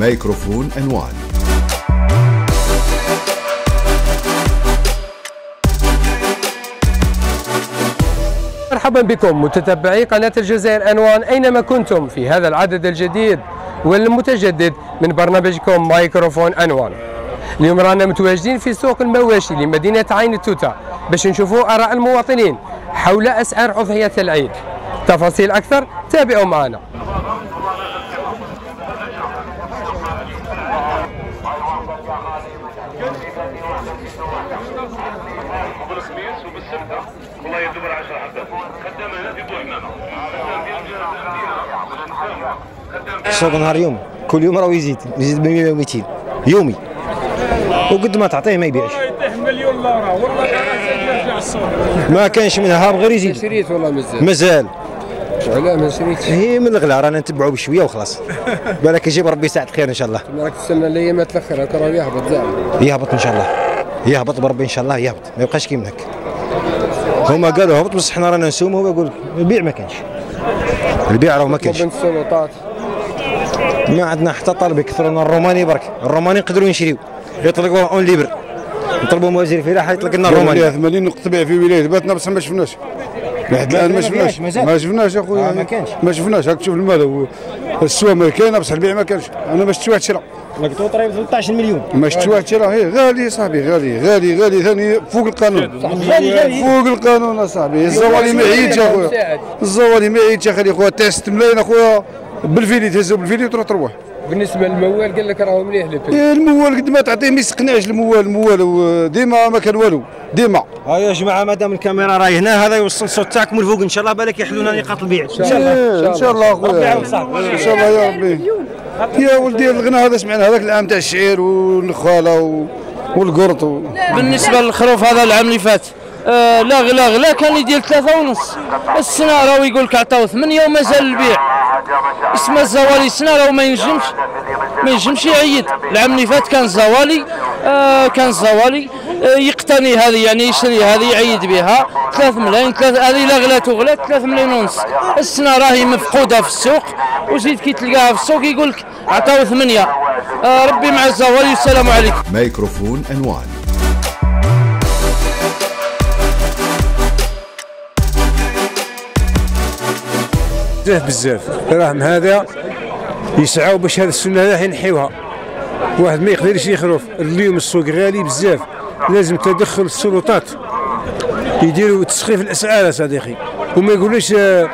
ميكروفون عنوان مرحبا بكم متتبعي قناة الجزائر أنوان أينما كنتم في هذا العدد الجديد والمتجدد من برنامجكم مايكروفون أنوان اليوم رانا متواجدين في سوق المواشي لمدينة عين التوتة باش نشوفوا آراء المواطنين حول أسعار أضحية العيد. تفاصيل أكثر تابعوا معنا. وبالسبت والله 10 حبات خدام هنا في بوحمامه السوق نهار يوم. كل يوم راه يزيد يزيد ب 100 و 200 يومي. وقد ما تعطيه ما يبيعش. مليون لورا والله يرجع ما كانش منها هاب غير يزيد. شريت والله مازال. مازال وعلاه ما شريتش هي من الغلا رانا نتبعوا بشوية وخلاص. بالك يجيب ربي يساعد خير إن شاء الله. راك تستنى الايامات الاخرى راه يهبط زعما يهبط إن شاء الله. يهبط بربي إن شاء الله. يهبط ما يبقاش كيما هكا هما قالوا هبط بصح حنا رانا نسوم هو يقول البيع ما كانش البيع راه ما كانش بين السلطات. ما عندنا حتى طلب يكثرون الروماني برك الروماني نقدروا نشريو يطلقوا اون ليبر. نطلبوا موازير فلاحه يطلق لنا الروماني. الروماني 80 نقطة بيع في ولاية باتنا بصح ما شفناش. لحد الآن ما ما شفناش. ما شفناش أخويا. آه، ما كانش. ما شفناش. راك تشوف المال السوا ما كاينة بصح البيع ما كانش أنا ما شفت واحد شرا لقيتو طريب 13 مليون. ما شفت واحد شرا هي غالي صاحبي غالي غالي غالي ثاني فوق القانون. غالي غالي. فوق القانون اصاحبي الزوالي ما يعيدش اخويا الزوالي ما يعيدش أخي اخويا تاع 6 ملايين اخويا بالفيلي تهزو بالفيلي وتروح تروح. بالنسبة للموال قال لك راهو مليح لي بي إيه الموال قد ما تعطيه ما يسقناش الموال. الموال ديما ما كان والو. ديما. ها يا جماعة مادام الكاميرا راهي هنا هذا يوصل الصوت تاعكم من فوق إن شاء الله بالك يحلونا نقاط البيع. إن شاء الله إيه، إن شاء الله ربي اخويا صاحبي. ان شاء الله يا ربي. يا ولدي الغنى هذا سمعنا هذاك العام تاع الشعير والنخالة و... والقرط. بالنسبة للخروف هذا العام اللي فات آه لا غلا غلا كان يدير ثلاثة ونص. السنة راهو يقول لك عطاو ثمانية ومازال البيع. اسمه الزوالي السنة راهو ما ينجمش ما ينجمش يعيد. العام اللي فات كان زوالي آه كان الزوالي يقتني هذه يعني يشري هذه يعيد بها. 3 ملايين ثلاث هذه لا غلات وغلات 3 ملايين ونص. السنة راهي مفقودة في السوق وزيد كي تلقاها في السوق يقول لك عطاو ثمانية. آه ربي مع الزوالي والسلام عليكم. ميكروفون عنوان بزاف بزاف. راهم هذا يسعوا باش هذه السنة هذا ينحيوها. واحد ما يقدرش يخرف. اليوم السوق غالي بزاف. لازم تدخل السلطات. يديروا تسقيف الأسعار صديقي. وما يقولوش آه، آه،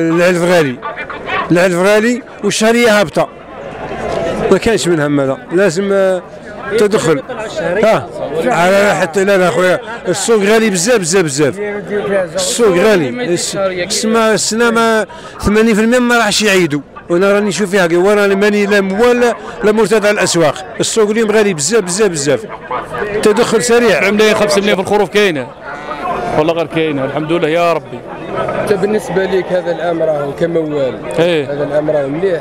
العلف غالي. العلف غالي والشهريه هابطة. ما كانش منهم هذا. لازم آه، تدخل. ها؟ على حتى لا لا خويا السوق غالي بزاف بزاف بزاف. السوق غالي. السنة ما 80% ما راحش يعيدوا. وأنا راني نشوف فيها كي وأنا ماني لا موال لا- مرتد على الأسواق. السوق اليوم غالي بزاف بزاف بزاف. تدخل سريع. ملايين 5 ملايين في الخروف كاينة. والله غير كاينة الحمد لله يا ربي. انت بالنسبة لك هذا العام راهو كموال. إيه. هذا العام راهو مليح.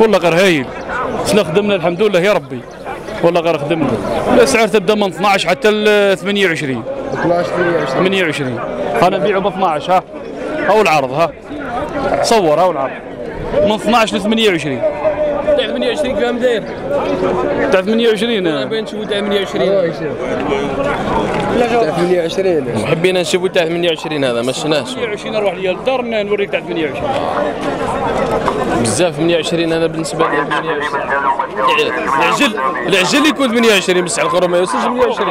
والله غير هايل. سنا خدمنا؟ الحمد لله يا ربي. والله غير خدمنا. الاسعار تبدأ من 12 حتى ل 28 12 28 28 أنا نبيعه ب 12 ها. أو العرض ها. صور ها العرض. من 12 ل 28 تاع 28 كم داير تاع 28 بين نشوفوا تاع 28 تاع 28 حبينا نشوفوا تاع 28 هذا ما شفناش 28 نروح ليا للدار نوريك تاع 28 بزاف 28 أنا بالنسبة لي 28 العجل العجل يكون 28 بس على ما يوصلش 28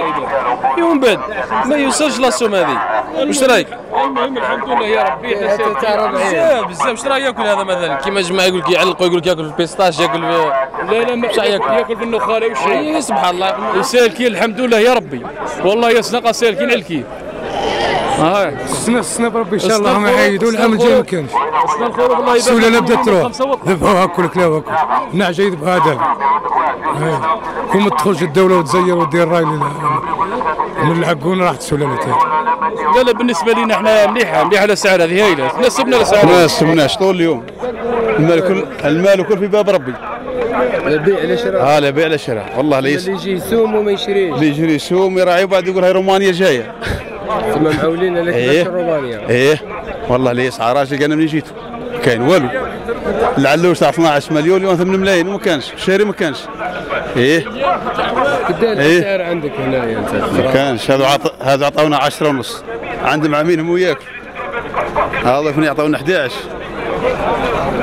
يوم بعد ما يوصلش لاسوم هذه. واش رايك؟ المهم الحمد لله يا ربي بزاف بزاف. واش راه ياكل هذا مثلا؟ كيما جماعة يقول لك يعلقوا يقول لك ياكل في البيستاش ياكل في لا لا ما ياكل. ياكل في النخالة وش إيه، سبحان الله. وسالكين الحمد لله يا ربي. والله يا سنقه سالكين على الكيف ها السنة السنة بربي إن شاء الله ما يعيدوا العام الجاي ما كانش أصلا الخروف الله يبارك. السوله فيكم. بدات تروح. ذبحوها كل كلا وكل نعجه يذبحها دابا كون ما تدخلش الدولة وتزير ودير رأي من العقون راح تسولنا لا لا بالنسبة لنا إحنا مليحه مليحه الاسعار هذه هايله تناسبنا الاسعار ما سمناش طول اليوم. المال كل المال كل في باب ربي. البيع على شراء. ها لا بيع لا شراء. والله ليس. اللي يجي يسوم وما يشريش. اللي يجري يسوم يراعي وبعد يقول هاي رومانيا جاية. ثم معولين لك إيه. رومانيا. إيه. والله ليس. عراش أنا من جيت كاين والو. العلوش تاع 12 مليون اليوم 8 ملايين. وما كانش. الشاري ما كانش. إيه. قداش إيه. السعر عندك هنايا انت ما كانش. هذا عط... هذا عطاونا 10 ونص. عند مع مين هم وياك؟ هذا فين يعطونا 11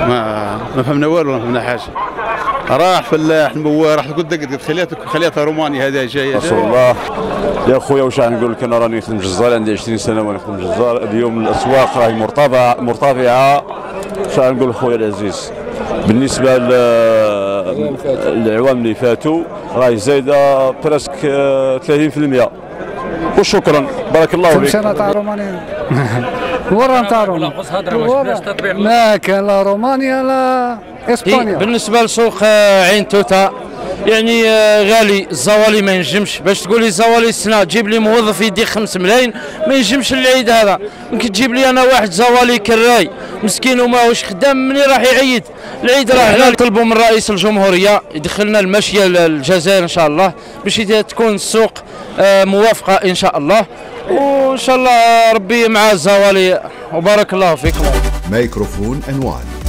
ما ما فهمنا والو ما فهمنا حاجة. راح فلاح نبوه راح تقول دقت قلت خليتك خليتها روماني هذه جاية رسول الله. يا خويا واش نقول لك؟ أنا راني نخدم جزار عندي 20 سنة وأنا نخدم جزار اليوم الأسواق راهي مرتفعة مرتفعة. واش نقول خويا العزيز؟ بالنسبة ل- للعوام اللي فاتوا راهي زايدة برسك آه، 30% وشكرا. بارك الله فيك. سنة تاع رومانيا. ورا تاع رومانيا. ما كان لا رومانيا لا. إسبانيا. بالنسبة لسوق آه، عين توتا يعني آه، غالي. الزوالي ما ينجمش. باش تقول لي الزوالي السنة تجيب لي موظف يدي 5 ملايين ما ينجمش العيد هذا. ممكن تجيب لي أنا واحد زوالي كراي مسكين وماهوش خدام مني راح يعيد. العيد راه هنا نطلبوا من رئيس الجمهورية يدخلنا المشية للجزائر إن شاء الله باش تكون السوق آه، موافقة إن شاء الله. وإن شاء الله ربي مع الزوالي. وبارك الله فيكم. ميكروفون أنوان